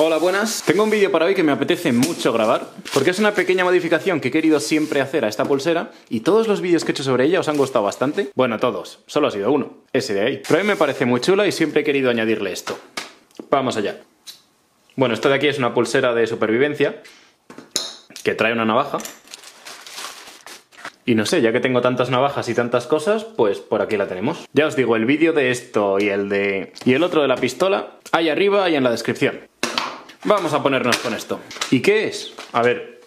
Hola, buenas. Tengo un vídeo para hoy que me apetece mucho grabar, porque es una pequeña modificación que he querido siempre hacer a esta pulsera y todos los vídeos que he hecho sobre ella os han gustado bastante. Bueno, todos, solo ha sido uno, ese de ahí. Pero a mí me parece muy chula y siempre he querido añadirle esto. Vamos allá. Bueno, esto de aquí es una pulsera de supervivencia que trae una navaja. Y no sé, ya que tengo tantas navajas y tantas cosas, pues por aquí la tenemos. Ya os digo, el vídeo de esto y el de... y el otro de la pistola, ahí arriba y en la descripción. Vamos a ponernos con esto. ¿Y qué es? A ver.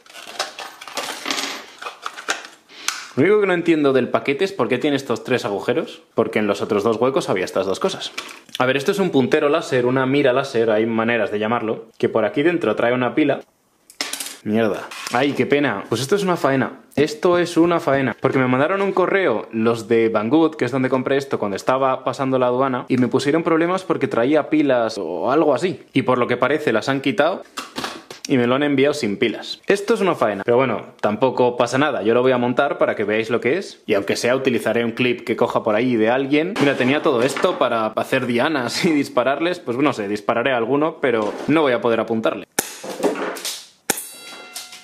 Lo único que no entiendo del paquete es por qué tiene estos tres agujeros, porque en los otros dos huecos había estas dos cosas. A ver, esto es un puntero láser, una mira láser, hay maneras de llamarlo, que por aquí dentro trae una pila Mierda. Ay, qué pena. Pues esto es una faena. Esto es una faena. Porque me mandaron un correo los de Banggood, que es donde compré esto cuando estaba pasando la aduana, y me pusieron problemas porque traía pilas o algo así. Y por lo que parece las han quitado y me lo han enviado sin pilas. Esto es una faena, pero bueno, tampoco pasa nada. Yo lo voy a montar para que veáis lo que es y aunque sea utilizaré un clip que coja por ahí de alguien. Mira, tenía todo esto para hacer dianas y dispararles, pues no sé, dispararé a alguno, pero no voy a poder apuntarle.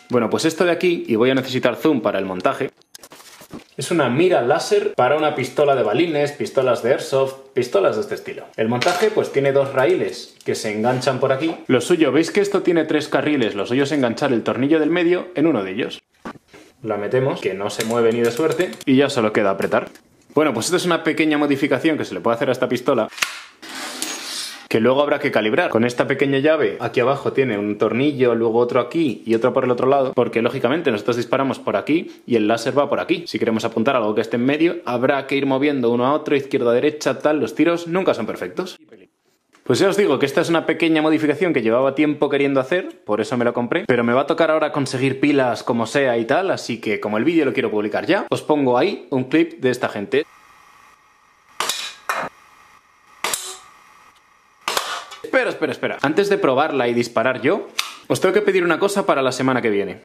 Bueno, pues esto de aquí, y voy a necesitar zoom para el montaje, es una mira láser para una pistola de balines, pistolas de airsoft, pistolas de este estilo. El montaje pues tiene dos raíles que se enganchan por aquí. Lo suyo, veis que esto tiene tres carriles, lo suyo es enganchar el tornillo del medio en uno de ellos. La metemos, que no se mueve ni de suerte, y ya solo queda apretar. Bueno, pues esto es una pequeña modificación que se le puede hacer a esta pistola que luego habrá que calibrar. Con esta pequeña llave, aquí abajo tiene un tornillo, luego otro aquí y otro por el otro lado, porque lógicamente nosotros disparamos por aquí y el láser va por aquí. Si queremos apuntar algo que esté en medio, habrá que ir moviendo uno a otro, izquierda derecha, tal, los tiros nunca son perfectos. Pues ya os digo que esta es una pequeña modificación que llevaba tiempo queriendo hacer, por eso me lo compré, pero me va a tocar ahora conseguir pilas como sea y tal, así que como el vídeo lo quiero publicar ya, os pongo ahí un clip de esta gente. Espera, espera, espera. Antes de probarla y disparar yo, os tengo que pedir una cosa para la semana que viene.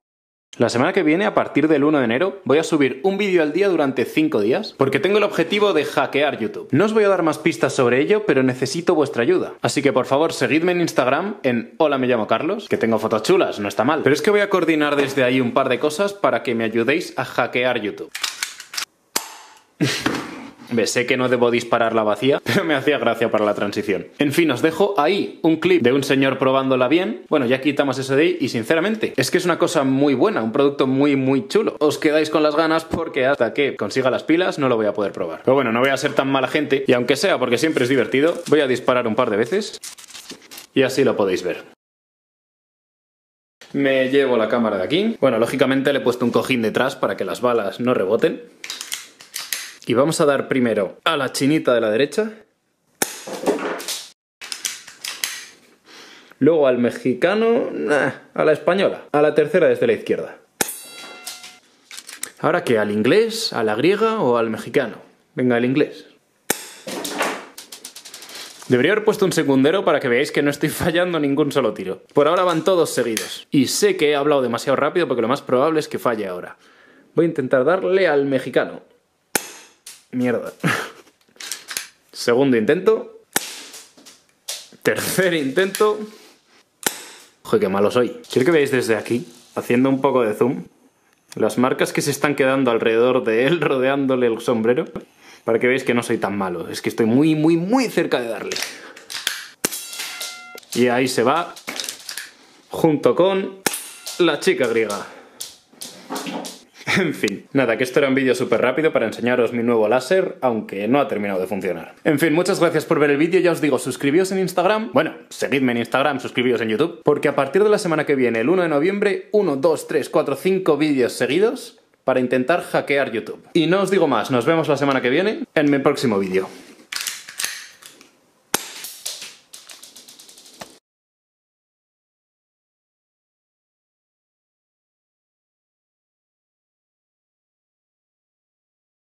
La semana que viene, a partir del 1 de enero, voy a subir un vídeo al día durante 5 días, porque tengo el objetivo de hackear YouTube. No os voy a dar más pistas sobre ello, pero necesito vuestra ayuda. Así que por favor, seguidme en Instagram en Hola me llamo Carlos, que tengo fotos chulas, no está mal. Pero es que voy a coordinar desde ahí un par de cosas para que me ayudéis a hackear YouTube. Sé que no debo disparar la vacía, pero me hacía gracia para la transición. En fin, os dejo ahí un clip de un señor probándola bien. Bueno, ya quitamos eso de ahí y sinceramente, es que es una cosa muy buena, un producto muy muy chulo. Os quedáis con las ganas porque hasta que consiga las pilas no lo voy a poder probar. Pero bueno, no voy a ser tan mala gente y aunque sea porque siempre es divertido, voy a disparar un par de veces y así lo podéis ver. Me llevo la cámara de aquí. Bueno, lógicamente le he puesto un cojín detrás para que las balas no reboten. Y vamos a dar primero a la chinita de la derecha. Luego al mexicano, a la española, a la tercera desde la izquierda. ¿Ahora qué? ¿Al inglés, a la griega o al mexicano? Venga, al inglés. Debería haber puesto un secundero para que veáis que no estoy fallando ningún solo tiro. Por ahora van todos seguidos. Y sé que he hablado demasiado rápido porque lo más probable es que falle ahora. Voy a intentar darle al mexicano. Mierda. Segundo intento. Tercer intento. Joder, qué malo soy. Quiero que veáis desde aquí, haciendo un poco de zoom, las marcas que se están quedando alrededor de él, rodeándole el sombrero, para que veáis que no soy tan malo. Es que estoy muy, muy, muy cerca de darle. Y ahí se va, junto con la chica griega. En fin, nada, que esto era un vídeo súper rápido para enseñaros mi nuevo láser, aunque no ha terminado de funcionar. En fin, muchas gracias por ver el vídeo, ya os digo, suscribíos en Instagram, bueno, seguidme en Instagram, suscribíos en YouTube, porque a partir de la semana que viene, el 1 de noviembre, 1, 2, 3, 4, 5 vídeos seguidos para intentar hackear YouTube. Y no os digo más, nos vemos la semana que viene en mi próximo vídeo.